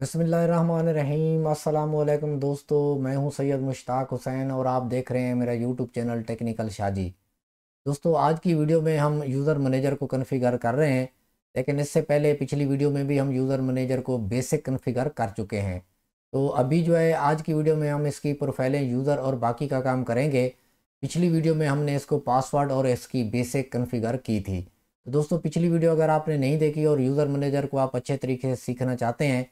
बसमीम अल्लाम दोस्तों, मैं हूँ सैयद मुश्ताक हुसैन और आप देख रहे हैं मेरा यूट्यूब चैनल टेक्निकल शाजी। दोस्तों, आज की वीडियो में हम यूज़र मैनेजर को कन्फ़िगर कर रहे हैं, लेकिन इससे पहले पिछली वीडियो में भी हम यूज़र मैनेजर को बेसिक कन्फ़िगर कर चुके हैं। तो अभी जो है, आज की वीडियो में हम इसकी प्रोफाइलें यूज़र और बाकी का काम करेंगे। पिछली वीडियो में हमने इसको पासवर्ड और इसकी बेसिक कन्फ़िगर की थी। तो दोस्तों, पिछली वीडियो अगर आपने नहीं देखी और यूज़र मैनेजर को आप अच्छे तरीके से सीखना चाहते हैं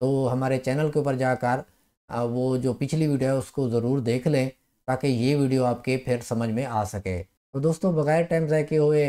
तो हमारे चैनल के ऊपर जाकर वो जो पिछली वीडियो है उसको ज़रूर देख लें, ताकि ये वीडियो आपके फिर समझ में आ सके। तो दोस्तों, बगैर टाइम ज़ाय के हुए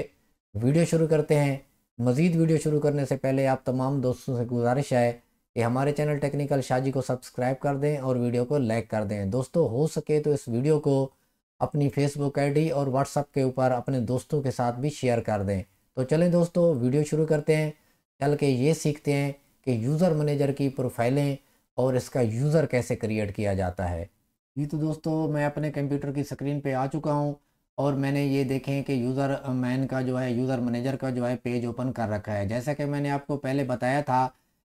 वीडियो शुरू करते हैं। मज़ीद वीडियो शुरू करने से पहले आप तमाम दोस्तों से गुजारिश है कि हमारे चैनल टेक्निकल शाजी को सब्सक्राइब कर दें और वीडियो को लाइक कर दें। दोस्तों, हो सके तो इस वीडियो को अपनी फेसबुक आईडी और व्हाट्सअप के ऊपर अपने दोस्तों के साथ भी शेयर कर दें। तो चलें दोस्तों, वीडियो शुरू करते हैं। चल के ये सीखते हैं कि यूज़र मैनेजर की प्रोफाइलें और इसका यूज़र कैसे क्रिएट किया जाता है। जी तो दोस्तों, मैं अपने कंप्यूटर की स्क्रीन पे आ चुका हूँ और मैंने ये देखें कि यूज़र मैन का जो है यूज़र मैनेजर का जो है पेज ओपन कर रखा है। जैसा कि मैंने आपको पहले बताया था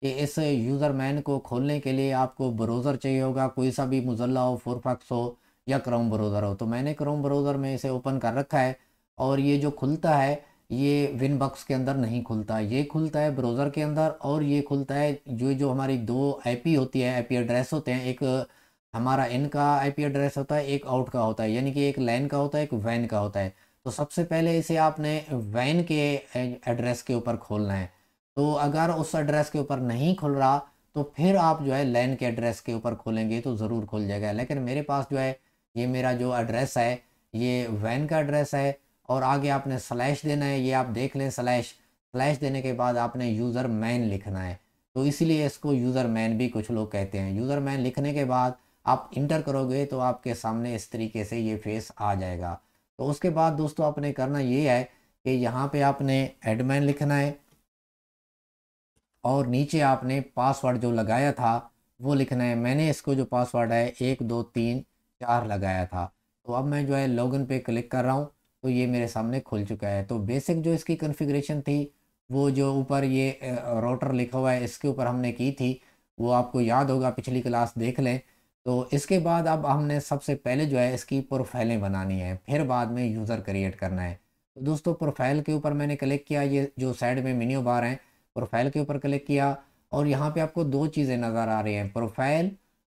कि इस यूज़र मैन को खोलने के लिए आपको ब्राउज़र चाहिए होगा, कोई सा भी मुजल्ला हो फोरफक्स हो या क्रोम ब्राउज़र हो। तो मैंने क्रोम ब्राउज़र में इसे ओपन कर रखा है और ये जो खुलता है ये विन बक्स के अंदर नहीं खुलता। ये खुलता है ब्राउज़र के अंदर और ये खुलता है जो जो हमारी दो आईपी होती है आईपी एड्रेस होते हैं, एक हमारा इन का आईपी एड्रेस होता है, एक आउट का होता है, यानी कि एक लैन का होता है, एक वैन का होता है। तो सबसे पहले इसे आपने वैन के एड्रेस के ऊपर खोलना है। तो अगर उस एड्रेस के ऊपर नहीं खुल रहा तो फिर आप जो है लैन के एड्रेस के ऊपर खोलेंगे तो ज़रूर खुल जाएगा। लेकिन मेरे पास जो है, ये मेरा जो एड्रेस है, ये वैन का एड्रेस है और आगे आपने स्लैश देना है, ये आप देख लें स्लैश स्लैश देने के बाद आपने यूज़र मैन लिखना है। तो इसीलिए इसको यूज़र मैन भी कुछ लोग कहते हैं। यूज़र मैन लिखने के बाद आप इंटर करोगे तो आपके सामने इस तरीके से ये फेस आ जाएगा। तो उसके बाद दोस्तों आपने करना ये है कि यहाँ पे आपने एडमैन लिखना है और नीचे आपने पासवर्ड जो लगाया था, वो लिखना है। मैंने इसको जो पासवर्ड है, एक, दो, तीन, चार लगाया था। तो अब मैं जो है लॉगिन पे क्लिक कर रहा हूँ। तो ये मेरे सामने खुल चुका है। तो बेसिक जो इसकी कन्फिग्रेशन थी, वो जो ऊपर ये रोटर लिखा हुआ है, इसके ऊपर हमने की थी, वो आपको याद होगा, पिछली क्लास देख लें। तो इसके बाद अब हमने सबसे पहले जो है, इसकी प्रोफाइलें बनानी है। फिर बाद में यूज़र क्रिएट करना है। तो दोस्तों प्रोफ़ाइल के ऊपर मैंने क्लिक किया, ये जो साइड में मिनियो बार हैं प्रोफ़ाइल के ऊपर क्लिक किया और यहाँ पे आपको दो चीज़ें नज़र आ रही हैं प्रोफ़ाइल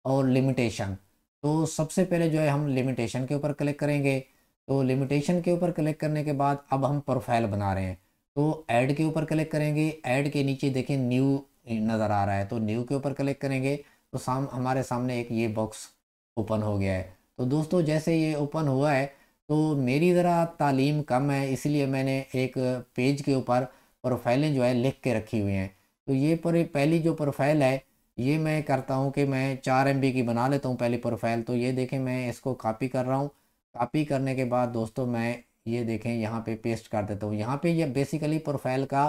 और लिमिटेशन तो सबसे पहले जो है, हम लिमिटेशन के ऊपर क्लिक करेंगे। तो लिमिटेशन के ऊपर क्लिक करने के बाद अब हम प्रोफ़ाइल बना रहे हैं। तो ऐड के ऊपर क्लिक करेंगे। ऐड के नीचे देखें न्यू नज़र आ रहा है। तो न्यू के ऊपर क्लिक करेंगे। तो साम, हमारे सामने एक ये बॉक्स ओपन हो गया है। तो दोस्तों, जैसे ये ओपन हुआ है तो मेरी ज़रा तालीम कम है, इसलिए मैंने एक पेज के ऊपर प्रोफाइलें जो है लिख के रखी हुई हैं। तो ये पर, पहली जो प्रोफ़ाइल है, ये मैं करता हूँ कि मैं चार एम की बना लेता हूँ पहली प्रोफ़ाइल तो ये देखें, मैं इसको कापी कर रहा हूँ। कॉपी करने के बाद दोस्तों मैं ये देखें, यहाँ पे पेस्ट कर देता हूँ। यहाँ पे ये बेसिकली प्रोफ़ाइल का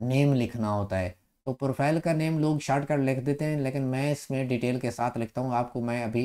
नेम लिखना होता है। तो प्रोफ़ाइल का नेम लोग शॉर्टकट लिख देते हैं, लेकिन मैं इसमें डिटेल के साथ लिखता हूँ। आपको मैं अभी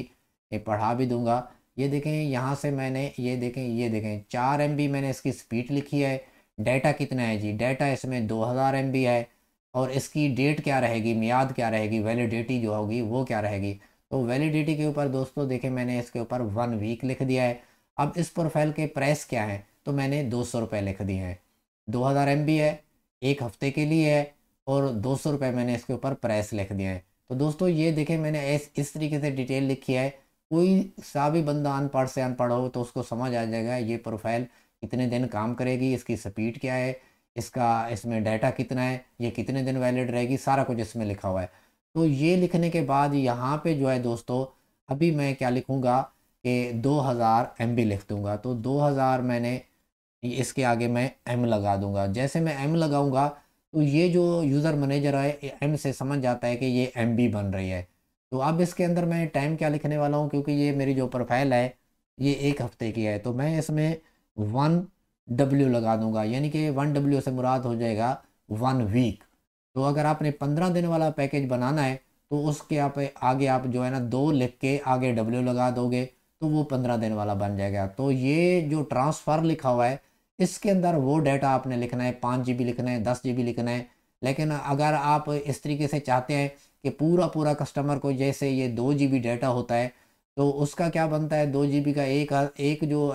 ये पढ़ा भी दूँगा। ये देखें, यहाँ से मैंने ये देखें ये देखें, चार एम मैंने इसकी स्पीड लिखी है। डाटा कितना है जी? डाटा इसमें दो हज़ार एम है। और इसकी डेट क्या रहेगी? मियाद क्या रहेगी? वैलिडिटी जो होगी, वो क्या रहेगी? तो वैलिडिटी के ऊपर दोस्तों देखें, मैंने इसके ऊपर वन वीक लिख दिया है। अब इस प्रोफ़ाइल के प्राइस क्या हैं? तो मैंने दो सौ रुपये लिख दिए हैं। दो हज़ार एम है, एक हफ़्ते के लिए है और दो सौ रुपये मैंने इसके ऊपर प्राइस लिख दिया है। तो दोस्तों, ये देखें, मैंने इस इस तरीके से डिटेल लिखी है। कोई सा भी बंदा अनपढ़ से अनपढ़ हो तो उसको समझ आ जाएगा, ये प्रोफ़ाइल कितने दिन काम करेगी, इसकी स्पीड क्या है, इसका, इसमें डाटा कितना है, ये कितने दिन वैलिड रहेगी, सारा कुछ इसमें लिखा हुआ है। तो ये लिखने के बाद यहाँ पे जो है दोस्तों, अभी मैं क्या लिखूँगा? कि 2000 हज़ार लिख दूँगा। तो 2000 मैंने इसके आगे मैं एम लगा दूँगा। जैसे मैं एम लगाऊँगा तो ये जो यूज़र मैनेजर है एम से समझ जाता है कि ये एम बी बन रही है। तो अब इसके अंदर मैं टाइम क्या लिखने वाला हूँ? क्योंकि ये मेरी जो प्रोफ़ाइल है, ये एक हफ़्ते की है। तो मैं इसमें वन डब्ल्यू लगा दूँगा। यानी कि वन डब्ल्यू से मुराद हो जाएगा वन वीक तो अगर आपने पंद्रह दिन वाला पैकेज बनाना है तो उसके आप आगे आप जो है ना, दो लिख के आगे डब्ल्यू लगा दोगे। तो वो पंद्रह दिन वाला बन जाएगा। तो ये जो ट्रांसफ़र लिखा हुआ है, इसके अंदर वो डाटा आपने लिखना है, पाँच जी लिखना है, दस जीबी लिखना है। लेकिन अगर आप इस तरीके से चाहते हैं कि पूरा पूरा कस्टमर को जैसे ये दो जी डाटा होता है तो उसका क्या बनता है? दो जीबी का एक एक जो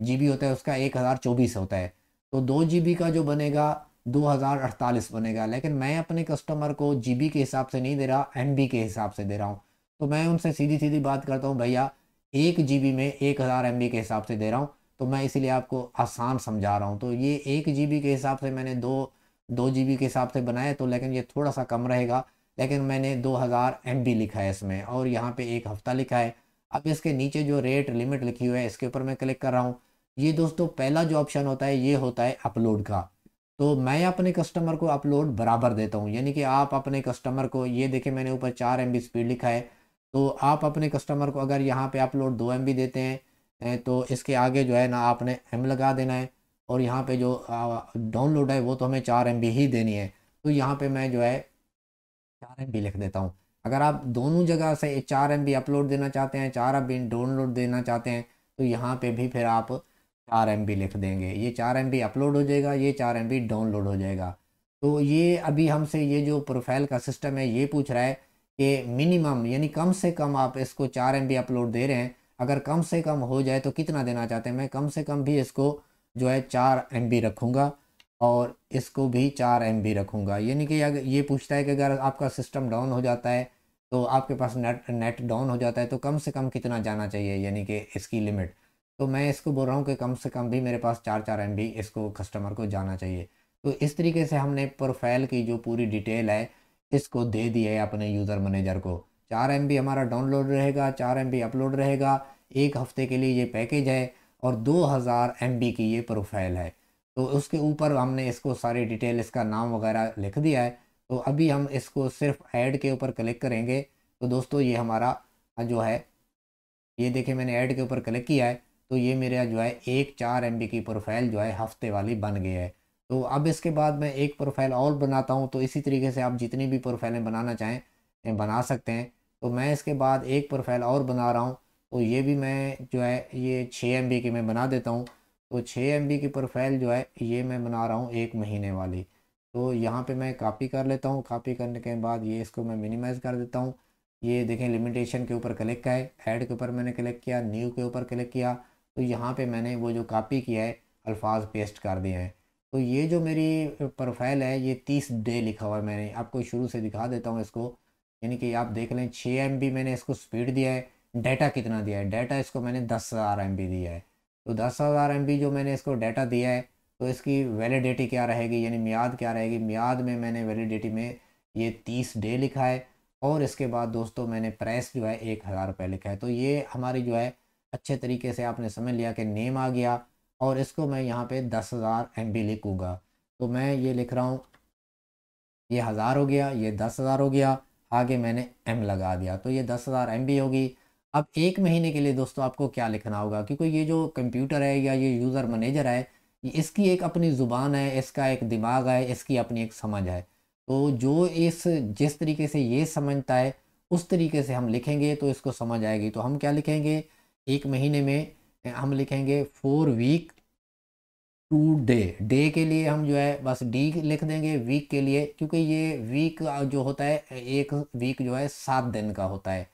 जी बी होता है, उसका एक हज़ार चौबीस होता है। तो दो जी का जो बनेगा, दो हज़ार अड़तालीस बनेगा। लेकिन मैं अपने कस्टमर को GB के हिसाब से नहीं दे रहा MB के हिसाब से दे रहा हूँ। तो मैं उनसे सीधी सीधी बात करता हूँ, भैया एक जीबी में एक हज़ार एमबी के हिसाब से दे रहा हूँ तो मैं इसीलिए आपको आसान समझा रहा हूँ। तो ये एक जीबी के हिसाब से मैंने दो दो जीबी के हिसाब से बनाया तो लेकिन ये थोड़ा सा कम रहेगा, लेकिन मैंने दो हज़ार एमबी लिखा है इसमें और यहाँ पे एक हफ़्ता लिखा है। अब इसके नीचे जो रेट लिमिट लिखी हुई है, इसके ऊपर मैं क्लिक कर रहा हूँ। ये दोस्तों पहला जो ऑप्शन होता है, ये होता है अपलोड का। तो मैं अपने कस्टमर को अपलोड बराबर देता हूँ, यानी कि आप अपने कस्टमर को, ये देखें मैंने ऊपर चार एम स्पीड लिखा है तो आप अपने कस्टमर को अगर यहाँ पे अपलोड दो एम देते हैं तो इसके आगे जो है ना आपने एम लगा देना है और यहाँ पे जो डाउनलोड है वो तो हमें चार एम ही देनी है। तो यहाँ पे मैं जो है चार एम लिख देता हूँ। अगर आप दोनों जगह से चार एम अपलोड देना चाहते हैं, चार एम डाउनलोड देना चाहते हैं तो यहाँ पे भी फिर आप चार एम लिख देंगे। ये चार एम अपलोड हो जाएगा, ये चार एम डाउनलोड हो जाएगा। तो ये अभी हमसे ये जो प्रोफ़ाइल का सिस्टम है, ये पूछ रहा है कि मिनिमम यानी कम से कम आप इसको चार एमबी अपलोड दे रहे हैं। अगर कम से कम हो जाए तो कितना देना चाहते हैं? मैं कम से कम भी इसको जो है चार एमबी रखूँगा और इसको भी चार एमबी रखूँगा। यानी कि अगर ये पूछता है कि अगर आपका सिस्टम डाउन हो जाता है तो आपके पास नेट नेट डाउन हो जाता है तो कम से कम कितना जाना चाहिए? यानी कि इसकी लिमिट तो मैं इसको बोल रहा हूँ कि कम से कम भी मेरे पास चार चार एम इसको कस्टमर को जाना चाहिए। तो इस तरीके से हमने प्रोफ़ाइल की जो पूरी डिटेल है इसको दे है अपने यूज़र मैनेजर को। चार एम हमारा डाउनलोड रहेगा, चार एम अपलोड रहेगा। एक हफ़्ते के लिए ये पैकेज है और दो हज़ार एम की ये प्रोफ़ाइल है। तो उसके ऊपर हमने इसको सारी डिटेल इसका नाम वगैरह लिख दिया है। तो अभी हम इसको सिर्फ़ ऐड के ऊपर क्लिक करेंगे। तो दोस्तों, ये हमारा जो है, ये देखिए मैंने ऐड के ऊपर क्लिक किया है। तो ये मेरा जो है एक चार एम की प्रोफ़ाइल जो है हफ़्ते वाली बन गई है। तो अब इसके बाद मैं एक प्रोफ़ाइल और बनाता हूँ तो इसी तरीके से आप जितनी भी प्रोफाइलें बनाना चाहें बना सकते हैं। तो मैं इसके बाद एक प्रोफ़ाइल और बना रहा हूँ तो ये भी मैं जो है, ये छः एम की मैं बना देता हूँ। तो छः एम की प्रोफ़ाइल जो है, ये मैं बना रहा हूँ एक महीने वाली। तो यहाँ पे मैं कॉपी कर लेता हूँ। कॉपी करने के बाद ये इसको मैं मिनिमाइज़ कर देता हूँ। ये देखें लिमिटेशन के ऊपर क्लिक का है। ऐड के ऊपर मैंने क्लिक किया न्यू के ऊपर क्लिक किया। तो यहाँ पे मैंने वो जो कॉपी किया है अल्फाज पेस्ट कर दिए हैं। तो ये जो मेरी प्रोफ़ाइल है, ये तीस डे लिखा हुआ है मैंने। आपको शुरू से दिखा देता हूँ इसको। यानी कि आप देख लें छः एमबी मैंने इसको स्पीड दिया है। डाटा कितना दिया है? डाटा इसको मैंने दस हज़ार एम दिया है। तो दस हज़ार एम जो मैंने इसको डाटा दिया है तो इसकी वैलिडिटी क्या रहेगी? यानी मियाद क्या रहेगी? मियाद में मैंने वैलिडिटी में ये तीस डे लिखा है। और इसके बाद दोस्तों मैंने प्रेस जो है, एक हज़ार रुपये लिखा है। तो ये हमारी जो है, अच्छे तरीके से आपने समझ लिया कि नेम आ गया। और इसको मैं यहाँ पे दस हज़ार MB लिखूँगा। तो मैं ये लिख रहा हूँ, ये हज़ार हो गया, ये दस हज़ार हो गया, आगे मैंने एम लगा दिया। तो ये दस हज़ार MB होगी। अब एक महीने के लिए दोस्तों आपको क्या लिखना होगा? क्योंकि ये जो कंप्यूटर है या ये यूज़र मैनेजर है इसकी एक अपनी ज़ुबान है, इसका एक दिमाग है, इसकी अपनी एक समझ है। तो जो इस, जिस तरीके से ये समझता है, उस तरीके से हम लिखेंगे तो इसको समझ आएगी। तो हम क्या लिखेंगे? एक महीने में हम लिखेंगे four week two day day के लिए हम जो है बस डी लिख देंगे वीक के लिए, क्योंकि ये वीक जो होता है, एक वीक जो है सात दिन का होता है।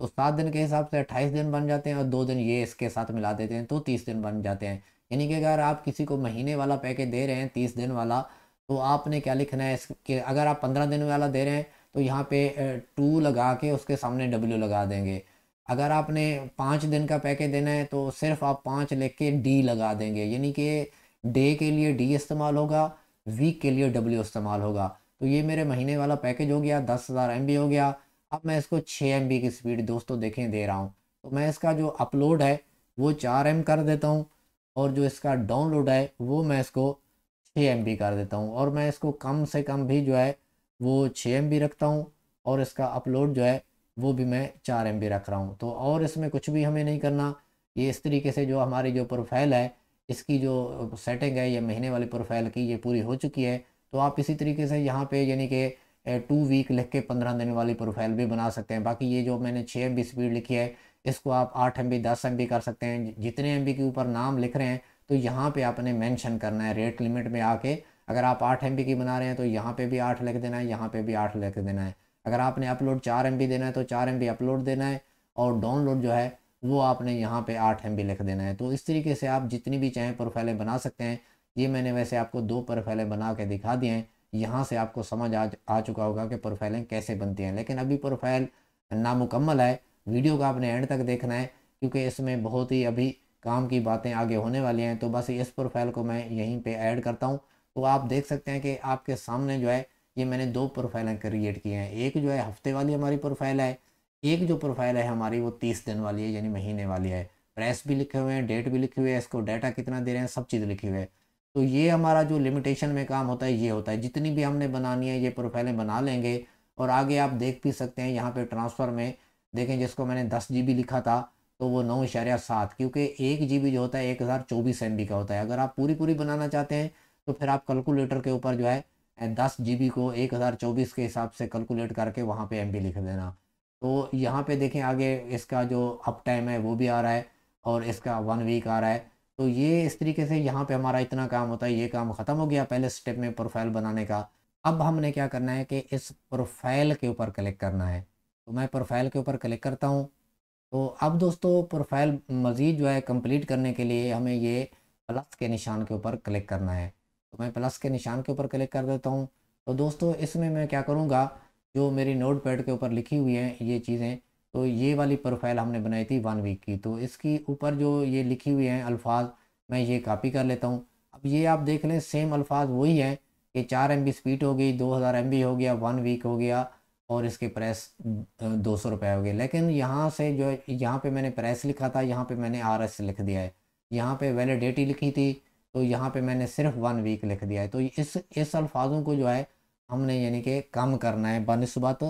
तो सात दिन के हिसाब से अट्ठाईस दिन बन जाते हैं और दो दिन ये इसके साथ मिला देते हैं तो तीस दिन बन जाते हैं। यानी कि अगर आप किसी को महीने वाला पैकेज दे रहे हैं, तीस दिन वाला तो आपने क्या लिखना है इसके, अगर आप पंद्रह दिन वाला दे रहे हैं तो यहाँ पे टू लगा के उसके सामने डब्ल्यू लगा देंगे। अगर आपने पाँच दिन का पैकेज देना है तो सिर्फ़ आप पाँच लिख के डी लगा देंगे। यानी कि डे के लिए डी इस्तेमाल होगा वीक के लिए डब्ल्यू इस्तेमाल होगा। तो ये मेरे महीने वाला पैकेज हो गया, दस हज़ार एम हो गया। अब मैं इसको छः एम की स्पीड दोस्तों देखें दे रहा हूँ। तो मैं इसका जो अपलोड है, वो चार एम कर देता हूँ और जो इसका डाउनलोड है, वो मैं इसको छः एम कर देता हूँ। और मैं इसको कम से कम भी जो है, वो छः एम रखता हूँ और इसका अपलोड जो है वो भी मैं चार एमबी रख रहा हूँ। तो और इसमें कुछ भी हमें नहीं करना, ये इस तरीके से जो हमारी जो प्रोफ़ाइल है, इसकी जो सेटिंग है, या महीने वाली प्रोफ़ाइल की ये पूरी हो चुकी है। तो आप इसी तरीके से यहाँ पे यानी कि टू वीक लिख के पंद्रह दिन वाली प्रोफ़ाइल भी बना सकते हैं। बाकी ये जो मैंने छः एम स्पीड लिखी है, इसको आप आठ एम बी दस एम बी कर सकते हैं। जितने एम बी के ऊपर नाम लिख रहे हैं तो यहाँ पे आपने मेंशन करना है। रेट लिमिट में आके अगर आप आठ एम की बना रहे हैं तो यहाँ पे भी आठ लिख देना है, यहाँ पे भी आठ लिख देना है। अगर आपने अपलोड चार MB देना है तो चार MB अपलोड देना है और डाउनलोड जो है, वो आपने यहाँ पे आठ MB लिख देना है। तो इस तरीके से आप जितनी भी चाहें प्रोफाइलें बना सकते हैं। ये मैंने वैसे आपको दो प्रोफाइलें बना के दिखा दिए हैं। यहाँ से आपको समझ आ आ चुका होगा कि प्रोफाइलें कैसे बनती हैं। लेकिन अभी प्रोफ़ाइल नामुकम्मल है। वीडियो का आपने एंड तक देखना है, क्योंकि इसमें बहुत ही अभी काम की बातें आगे होने वाली हैं। तो बस इस प्रोफ़ाइल को मैं यहीं पे ऐड करता हूँ। तो आप देख सकते हैं कि आपके सामने जो है ये मैंने दो प्रोफाइलें क्रिएट की हैं। एक जो है, हफ़्ते वाली हमारी प्रोफ़ाइल है, एक जो प्रोफ़ाइल है हमारी वो तीस दिन वाली है, यानी महीने वाली है। प्रेस भी लिखे हुए हैं डेट भी लिखी हुई है, इसको डाटा कितना दे रहे हैं, सब चीज़ लिखी हुई है। तो ये हमारा जो लिमिटेशन में काम होता है, ये होता है। जितनी भी हमने बनानी है, ये प्रोफाइलें बना लेंगे और आगे आप देख भी सकते हैं यहाँ पे ट्रांसफ़र में। देखें, जिसको मैंने दस जी लिखा था तो वो नौ इशारिया सात, क्योंकि एक जी जो होता है, एक हज़ार चौबीस एम का होता है। अगर आप पूरी पूरी बनाना चाहते हैं तो फिर आप कैलकुलेटर के ऊपर जो है दस जी को एक हज़ार चौबीस के हिसाब से कैलकुलेट करके वहाँ पे एमबी लिख देना। तो यहाँ पे देखें आगे इसका जो अप टाइम है, वो भी आ रहा है और इसका वन वीक आ रहा है। तो ये इस तरीके से यहाँ पे हमारा इतना काम होता है, ये काम ख़त्म हो गया पहले स्टेप में प्रोफ़ाइल बनाने का। अब हमने क्या करना है कि इस प्रोफ़ाइल के ऊपर क्लिक करना है। तो मैं प्रोफ़ाइल के ऊपर क्लिक करता हूँ। तो अब दोस्तों प्रोफ़ाइल मज़ीद जो है कंप्लीट करने के लिए हमें ये प्लस के निशान के ऊपर क्लिक करना है। तो मैं प्लस के निशान के ऊपर क्लिक कर देता हूँ। तो दोस्तों, इसमें मैं क्या करूँगा, जो मेरी नोट पैड के ऊपर लिखी हुई हैं, ये चीज़ें तो ये वाली प्रोफ़ाइल हमने बनाई थी वन वीक की। तो इसकी ऊपर जो ये लिखी हुई हैं अल्फाज, मैं ये कॉपी कर लेता हूँ। अब ये आप देख लें सेम अल्फाज वही हैं कि चार एम स्पीड हो गई, दो हज़ार एम हो गया वन वीक हो गया, और इसके प्रेस दो सौ रुपये हो गए। लेकिन यहाँ से जो यहाँ पे मैंने प्रेस लिखा था, यहाँ पे मैंने आर एस लिख दिया है। यहाँ पे वैलिडिटी लिखी थी तो यहाँ पे मैंने सिर्फ़ वन वीक लिख दिया है। तो इस इस अल्फाजों को जो है, हमने यानी कि कम करना है बनस्बत,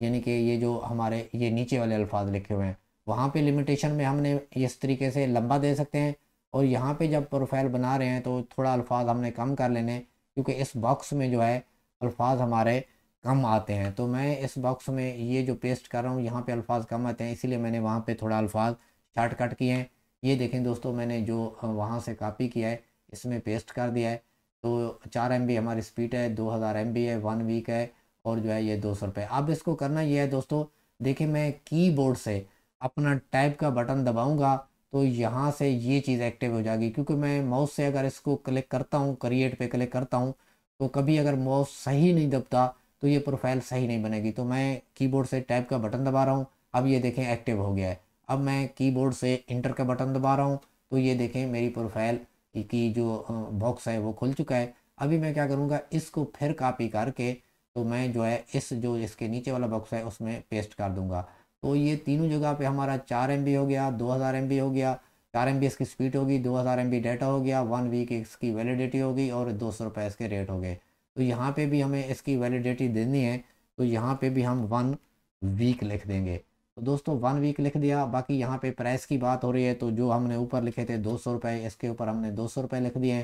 यानी कि ये जो हमारे, ये नीचे वाले अल्फाज लिखे हुए हैं। वहाँ पे लिमिटेशन में हमने इस तरीके से लंबा दे सकते हैं। और यहाँ पे जब प्रोफ़ाइल बना रहे हैं तो थोड़ा अल्फाज हमने कम कर लेने क्योंकि इस बॉक्स में जो है, अल्फाज हमारे कम आते हैं। तो मैं इस बॉक्स में ये जो पेस्ट कर रहा हूँ, यहाँ पे अल्फाज कम आते हैं, इसीलिए मैंने वहाँ पे थोड़ा अल्फाज शार्ट किए हैं। ये देखें दोस्तों, मैंने जो, वहाँ से कापी किया है इसमें पेस्ट कर दिया है। तो चार एम हमारी स्पीड है, दो हज़ार एम है वन वीक है और जो है ये दो सौ रुपये अब इसको करना ये है दोस्तों, देखिए मैं कीबोर्ड से अपना टाइप का बटन दबाऊँगा तो यहाँ से ये चीज़ एक्टिव हो जाएगी। क्योंकि मैं माउस से अगर इसको क्लिक करता हूँ क्रिएट पे क्लिक करता हूँ तो कभी अगर माउस सही नहीं दबता तो ये प्रोफ़ाइल सही नहीं बनेगी। तो मैं कीबोर्ड से टाइप का बटन दबा रहा हूँ। अब ये देखें एक्टिव हो गया है। अब मैं कीबोर्ड से इंटर का बटन दबा रहा हूँ। तो ये देखें मेरी प्रोफ़ाइल की जो बॉक्स है वो खुल चुका है। अभी मैं क्या करूँगा, इसको फिर कॉपी करके तो मैं जो है, इस जो इसके नीचे वाला बॉक्स है, उसमें पेस्ट कर दूँगा। तो ये तीनों जगह पे हमारा चार एमबी हो गया, दो हज़ार एमबी हो गया, चार एमबी इसकी स्पीड होगी, दो हज़ार एम डाटा हो गया वन वीक इसकी वैलिडिटी होगी और दो सौ रुपये इसके रेट हो गए। तो यहाँ पे भी हमें इसकी वैलिडिटी देनी है तो यहाँ पे भी हम वन वीक लिख देंगे। तो दोस्तों वन वीक लिख दिया। बाकी यहाँ पे प्राइस की बात हो रही है तो जो हमने ऊपर लिखे थे दो सौ रुपये इसके ऊपर हमने दो सौ रुपये लिख दिए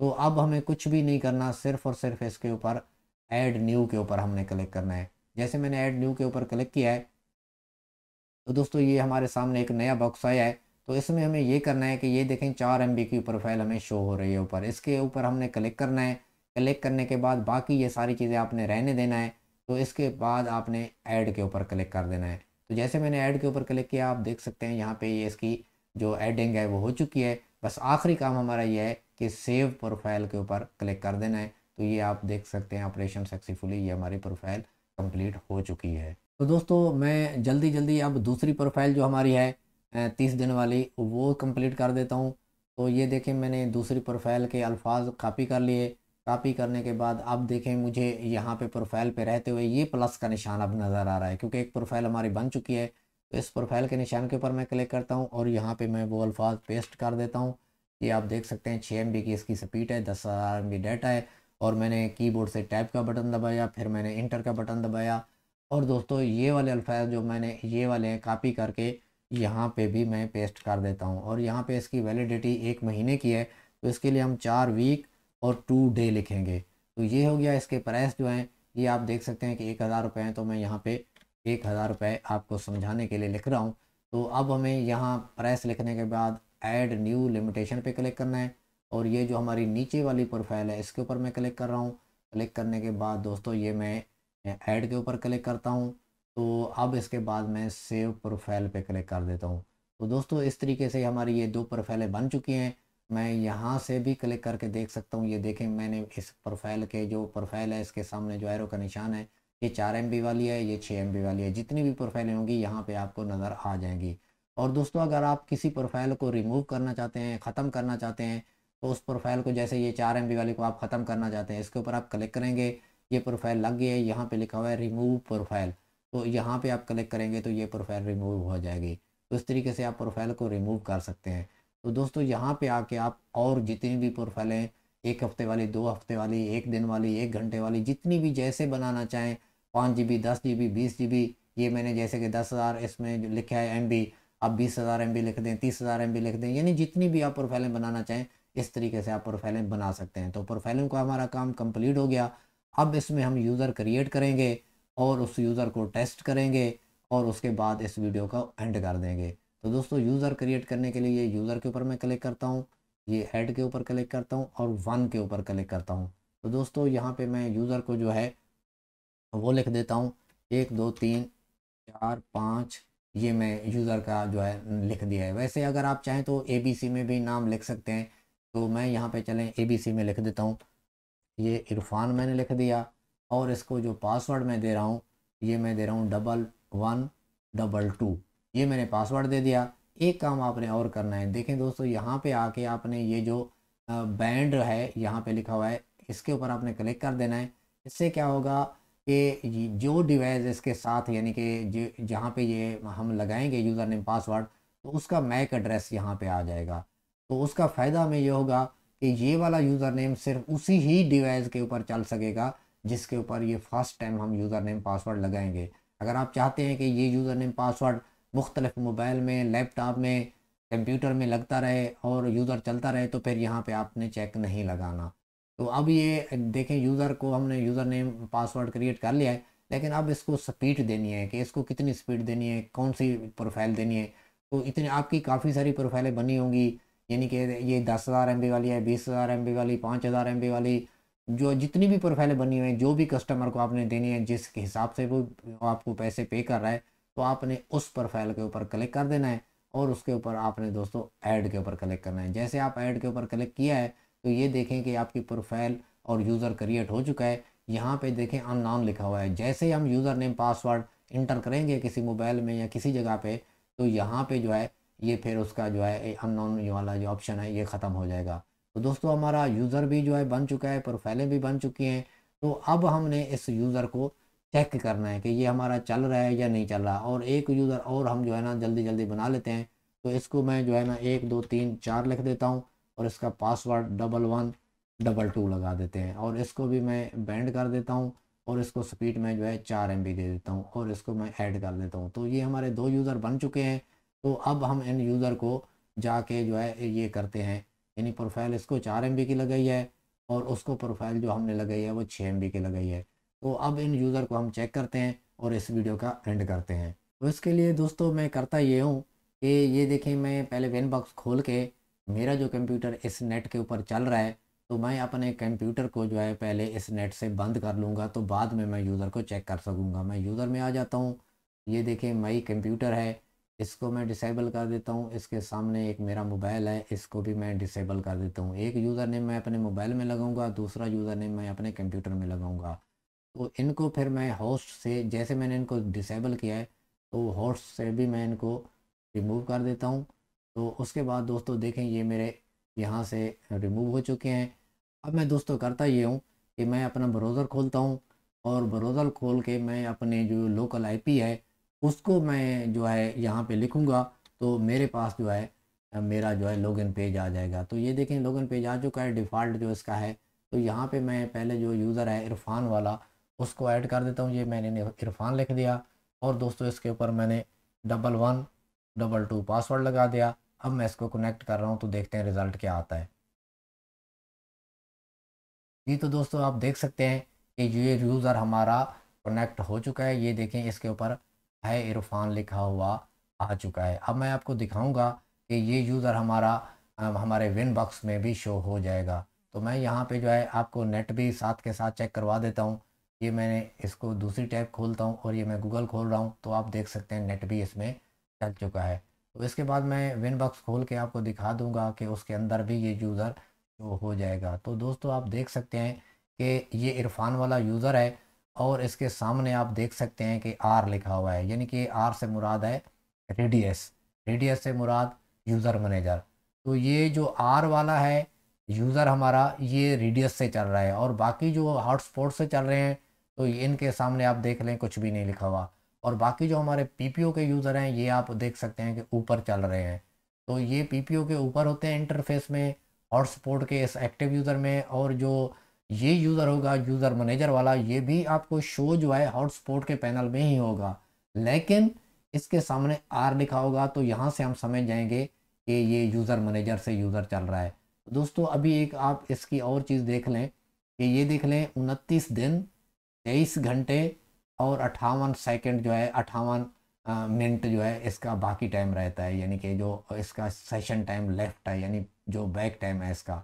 तो अब हमें कुछ भी नहीं करना, सिर्फ़ और सिर्फ़ इसके ऊपर ऐड न्यू के ऊपर हमने क्लिक करना है। जैसे मैंने ऐड न्यू के ऊपर क्लिक किया है तो दोस्तों, ये हमारे सामने एक नया बॉक्स आया है। तो इसमें हमें ये करना है कि ये देखें, चार एम की प्रोफ़ाइल हमें शो हो रही है ऊपर। इसके ऊपर हमने क्लिक करना है। क्लिक करने के बाद बाकी ये सारी चीज़ें आपने रहने देना है। तो इसके बाद आपने ऐड के ऊपर क्लिक कर देना है। तो जैसे मैंने ऐड के ऊपर क्लिक किया, आप देख सकते हैं यहाँ पे ये इसकी जो एडिंग है वो हो चुकी है। बस आखिरी काम हमारा ये है कि सेव प्रोफ़ाइल के ऊपर क्लिक कर देना है। तो ये आप देख सकते हैं ऑपरेशन सक्सेसफुली ये हमारी प्रोफ़ाइल कंप्लीट हो चुकी है। तो दोस्तों, मैं जल्दी जल्दी अब दूसरी प्रोफ़ाइल जो हमारी है तीस दिन वाली, वो कंप्लीट कर देता हूँ। तो ये देखें मैंने दूसरी प्रोफ़ाइल के अल्फाज कापी कर लिए। कापी करने के बाद अब देखें मुझे यहाँ पे प्रोफ़ाइल पे रहते हुए ये प्लस का निशान अब नज़र आ रहा है, क्योंकि एक प्रोफ़ाइल हमारी बन चुकी है। तो इस प्रोफ़ाइल के निशान के ऊपर मैं क्लिक करता हूँ और यहाँ पे मैं वो अल्फाज पेस्ट कर देता हूँ। ये आप देख सकते हैं छः एम की इसकी स्पीड है, दस हज़ार एम डाटा है और मैंने कीबोर्ड से टैप का बटन दबाया, फिर मैंने इंटर का बटन दबाया। और दोस्तों, ये वाले अल्फाज जो मैंने, ये वाले कापी करके यहाँ पे भी मैं पेस्ट कर देता हूँ। और यहाँ पे इसकी वैलिडिटी एक महीने की है तो इसके लिए हम चार वीक और टू डे लिखेंगे। तो ये हो गया इसके प्राइस जो हैं, ये आप देख सकते हैं कि एक हज़ार रुपये हैं तो मैं यहाँ पे एक हज़ार रुपये आपको समझाने के लिए लिख रहा हूँ। तो अब हमें यहाँ प्राइस लिखने के बाद ऐड न्यू लिमिटेशन पे क्लिक करना है और ये जो हमारी नीचे वाली प्रोफ़ाइल है, इसके ऊपर मैं क्लिक कर रहा हूँ। क्लिक करने के बाद दोस्तों ये मैं ऐड के ऊपर क्लिक करता हूँ। तो अब इसके बाद मैं सेव प्रोफ़ाइल पे क्लिक कर देता हूँ। तो दोस्तों इस तरीके से हमारी ये दो प्रोफाइलें बन चुकी हैं। मैं यहाँ से भी क्लिक करके देख सकता हूँ। ये देखें, मैंने इस प्रोफ़ाइल के जो प्रोफ़ाइल है, इसके सामने जो एरो का निशान है, ये चार एम वाली है, ये छः एम वाली है। जितनी भी प्रोफाइलें होंगी, यहाँ पे आपको नज़र आ जाएँगी। और दोस्तों, अगर आप किसी प्रोफ़ाइल को रिमूव करना चाहते हैं, ख़त्म करना चाहते हैं तो उस प्रोफ़ाइल को जैसे ये चार एम वाली को आप ख़त्म करना चाहते हैं, इसके ऊपर आप क्लिक करेंगे, ये प्रोफ़ाइल लग गई है, यहाँ पर लिखा हुआ है रिमूव प्रोफ़ाइल तो यहाँ पर आप क्लिक करेंगे तो ये प्रोफ़ाइल रिमूव हो जाएगी। तो इस तरीके से आप प्रोफ़ाइल को रिमूव कर सकते हैं। तो दोस्तों, यहाँ पे आके आप और जितनी भी प्रोफाइलें एक हफ़्ते वाली, दो हफ़्ते वाली, एक दिन वाली, एक घंटे वाली, जितनी भी जैसे बनाना चाहें, पाँच जी बी, दस जी बी, बीस जी बी, ये मैंने जैसे कि दस हज़ार इसमें लिखा है एम बी आप बीस हज़ार एम बी लिख दें, तीस हज़ार एम बी लिख दें, यानी जितनी भी आप प्रोफाइलें बनाना चाहें, इस तरीके से आप प्रोफाइलें बना सकते हैं। तो प्रोफाइलों का हमारा काम कंप्लीट हो गया। अब इसमें हम यूज़र क्रिएट करेंगे और उस यूज़र को टेस्ट करेंगे और उसके बाद इस वीडियो का एंड कर देंगे। तो दोस्तों यूज़र क्रिएट करने के लिए ये यूज़र के ऊपर मैं क्लिक करता हूँ, ये हेड के ऊपर क्लिक करता हूँ और वन के ऊपर क्लिक करता हूँ। तो दोस्तों, यहाँ पे मैं यूज़र को जो है, वो लिख देता हूँ। एक, दो, तीन, चार, पाँच, ये मैं यूज़र का जो है, लिख दिया है। वैसे अगर आप चाहें तो ए बी सी में भी नाम लिख सकते हैं। तो मैं यहाँ पे चलें ए बी सी में लिख देता हूँ। ये इरफान मैंने लिख दिया और इसको जो पासवर्ड मैं दे रहा हूँ, ये मैं दे रहा हूँ डबल वन डबल टू ये मैंने पासवर्ड दे दिया। एक काम आपने और करना है। देखें दोस्तों, यहाँ पे आके आपने ये जो बैंड है, यहाँ पे लिखा हुआ है, इसके ऊपर आपने क्लिक कर देना है। इससे क्या होगा कि जो डिवाइस इसके साथ यानी कि जहाँ पे ये हम लगाएँगे यूज़र नेम पासवर्ड तो उसका मैक एड्रेस यहाँ पे आ जाएगा। तो उसका फ़ायदा हमें ये होगा कि ये वाला यूज़र नेम सिर्फ़ उसी ही डिवाइस के ऊपर चल सकेगा, जिसके ऊपर ये फ़र्स्ट टाइम हम यूज़र नेम पासवर्ड लगाएँगे। अगर आप चाहते हैं कि ये यूज़र नेम पासवर्ड मुख्तलिफ़ मोबाइल में, लैपटॉप में, कंप्यूटर में लगता रहे और यूज़र चलता रहे तो फिर यहाँ पे आपने चेक नहीं लगाना। तो अब ये देखें, यूज़र को हमने यूज़र नेम, पासवर्ड क्रिएट कर लिया है, लेकिन अब इसको स्पीड देनी है कि इसको कितनी स्पीड देनी है, कौन सी प्रोफ़ाइल देनी है। तो इतनी, आपकी काफ़ी सारी प्रोफाइलें बनी होंगी, यानी कि ये दस हज़ार एम वाली है, बीस हज़ार एम वाली, पाँच हज़ार एम वाली, जो जितनी भी प्रोफाइलें बनी हुई हैं, जो भी कस्टमर को आपने देनी है, जिस हिसाब से वो आपको पैसे पे कर रहा है तो आपने उस प्रोफ़ाइल के ऊपर क्लिक कर देना है और उसके ऊपर आपने दोस्तों ऐड के ऊपर क्लिक करना है। जैसे आप ऐड के ऊपर क्लिक किया है तो ये देखें कि आपकी प्रोफ़ाइल और यूज़र क्रिएट हो चुका है। यहाँ पे देखें अन अननॉन लिखा हुआ है। जैसे ही हम यूज़र नेम पासवर्ड इंटर करेंगे किसी मोबाइल में या किसी जगह पे तो यहाँ पे जो है, ये फिर उसका जो है अननोन वाला जो ऑप्शन है, ये ख़त्म हो जाएगा। तो दोस्तों हमारा यूज़र भी जो है बन चुका है प्रोफाइलें भी बन चुकी हैं। तो अब हमने इस यूज़र को चेक करना है कि ये हमारा चल रहा है या नहीं चल रहा। और एक यूज़र और हम जो है ना जल्दी जल्दी बना लेते हैं। तो इसको मैं जो है ना एक, दो, तीन, चार लिख देता हूँ और इसका password double one double two लगा देते हैं। और इसको भी मैं बैंड कर देता हूँ और इसको स्पीड में जो है चार एम दे देता हूँ और इसको मैं ऐड कर देता हूँ। तो ये हमारे दो यूज़र बन चुके हैं। तो अब हम इन यूज़र को जाके जो है ये करते हैं। यानी प्रोफ़ाइल इसको चार एम की लगाई है और उसको प्रोफ़ाइल जो हमने लगाई है वो छः एम की लगाई है। तो अब इन यूज़र को हम चेक करते हैं और इस वीडियो का एंड करते हैं। तो इसके लिए दोस्तों मैं करता ये हूँ कि ये देखें मैं पहले वेन बॉक्स खोल के मेरा जो कंप्यूटर इस नेट के ऊपर चल रहा है तो मैं अपने कंप्यूटर को जो है पहले इस नेट से बंद कर लूँगा तो बाद में मैं यूज़र को चेक कर सकूँगा। मैं यूज़र में आ जाता हूँ, ये देखें मई कंप्यूटर है, इसको मैं डिसेबल कर देता हूँ, इसके सामने एक मेरा मोबाइल है, इसको भी मैं डिसेबल कर देता हूँ। एक यूज़र नेम मैं अपने मोबाइल में लगाऊँगा, दूसरा यूज़र नेम मैं अपने कंप्यूटर में लगाऊँगा। तो इनको फिर मैं होस्ट से, जैसे मैंने इनको डिसेबल किया है तो होस्ट से भी मैं इनको रिमूव कर देता हूँ। तो उसके बाद दोस्तों देखें, ये मेरे यहाँ से रिमूव हो चुके हैं। अब मैं दोस्तों करता ये हूँ कि मैं अपना ब्राउज़र खोलता हूँ और ब्राउज़र खोल के मैं अपने जो लोकल आईपी है, उसको मैं जो है यहाँ पे लिखूँगा तो मेरे पास जो है, मेरा जो है लॉगिन पेज आ जाएगा। तो ये देखें लॉगिन पेज आ चुका है डिफ़ॉल्ट जो इसका है तो यहाँ पे मैं पहले जो यूज़र है, इरफान वाला उसको ऐड कर देता हूँ, ये मैंने इरफान लिख दिया। और दोस्तों, इसके ऊपर मैंने double one, double two password लगा दिया। अब मैं इसको कनेक्ट कर रहा हूँ तो देखते हैं रिज़ल्ट क्या आता है। जी तो दोस्तों, आप देख सकते हैं कि ये यूज़र हमारा कनेक्ट हो चुका है। ये देखें, इसके ऊपर है इरफान लिखा हुआ आ चुका है। अब मैं आपको दिखाऊँगा कि ये यूज़र हमारा हमारे विन बॉक्स में भी शो हो जाएगा। तो मैं यहाँ पे जो है, आपको नेट भी साथ के साथ चेक करवा देता हूँ। ये मैंने इसको दूसरी टैब खोलता हूँ और ये मैं गूगल खोल रहा हूँ तो आप देख सकते हैं नेट भी इसमें चल चुका है। तो इसके बाद मैं विन बॉक्स खोल के आपको दिखा दूँगा कि उसके अंदर भी ये यूज़र शो हो जाएगा। तो दोस्तों, आप देख सकते हैं कि ये इरफान वाला यूज़र है और इसके सामने आप देख सकते हैं कि आर लिखा हुआ है, यानी कि आर से मुराद है रेडियस रेडियस से मुराद यूज़र मैनेजर तो ये जो आर वाला है यूज़र हमारा ये रेडियस से चल रहा है और बाकी जो हॉटस्पॉट से चल रहे हैं तो इनके सामने आप देख लें, कुछ भी नहीं लिखा हुआ। और बाकी जो हमारे पीपीओ के यूज़र हैं, ये आप देख सकते हैं कि ऊपर चल रहे हैं। तो ये पीपीओ के ऊपर होते हैं इंटरफेस में हॉटस्पॉट के इस एक्टिव यूज़र में, और जो ये यूज़र होगा यूज़र मैनेजर वाला, ये भी आपको शो जो है हॉटस्पॉट के पैनल में ही होगा। लेकिन इसके सामने आर लिखा होगा तो यहाँ से हम समझ जाएँगे कि ये यूज़र मैनेजर से यूज़र चल रहा है। दोस्तों, अभी एक आप इसकी और चीज़ देख लें, कि ये देख लें, उनतीस दिन तेईस घंटे और अट्ठावन सेकंड जो है, अट्ठावन मिनट जो है इसका बाकी टाइम रहता है। यानी कि जो इसका सेशन टाइम लेफ़्ट है, यानी जो बैक टाइम है इसका।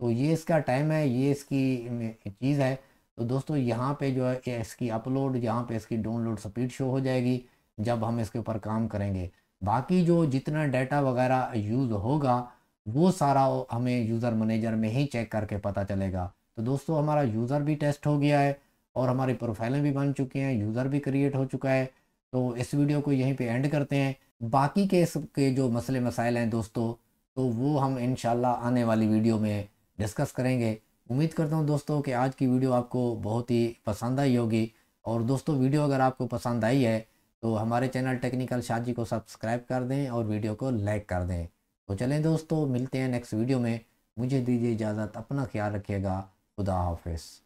तो ये इसका टाइम है, ये इसकी चीज़ है। तो दोस्तों, यहाँ पे जो है इसकी अपलोड यहाँ पे इसकी डाउनलोड स्पीड शो हो जाएगी, जब हम इसके ऊपर काम करेंगे। बाकी जो जितना डाटा वगैरह यूज़ होगा, वो सारा हमें यूज़र मैनेजर में ही चेक करके पता चलेगा। तो दोस्तों, हमारा यूज़र भी टेस्ट हो गया है। और हमारी प्रोफाइलें भी बन चुकी हैं यूज़र भी क्रिएट हो चुका है। तो इस वीडियो को यहीं पे एंड करते हैं। बाकी के इसके जो मसले मसाइल हैं दोस्तों तो वो हम इन आने वाली वीडियो में डिस्कस करेंगे। उम्मीद करता हूँ दोस्तों कि आज की वीडियो आपको बहुत ही पसंद आई होगी। और दोस्तों वीडियो अगर आपको पसंद आई है तो हमारे चैनल टेक्निकल शाजी को सब्सक्राइब कर दें और वीडियो को लाइक कर दें। तो चलें दोस्तों, मिलते हैं नेक्स्ट वीडियो में। मुझे दीजिए इजाज़त, अपना ख्याल रखिएगा। खुदा हाफिज़।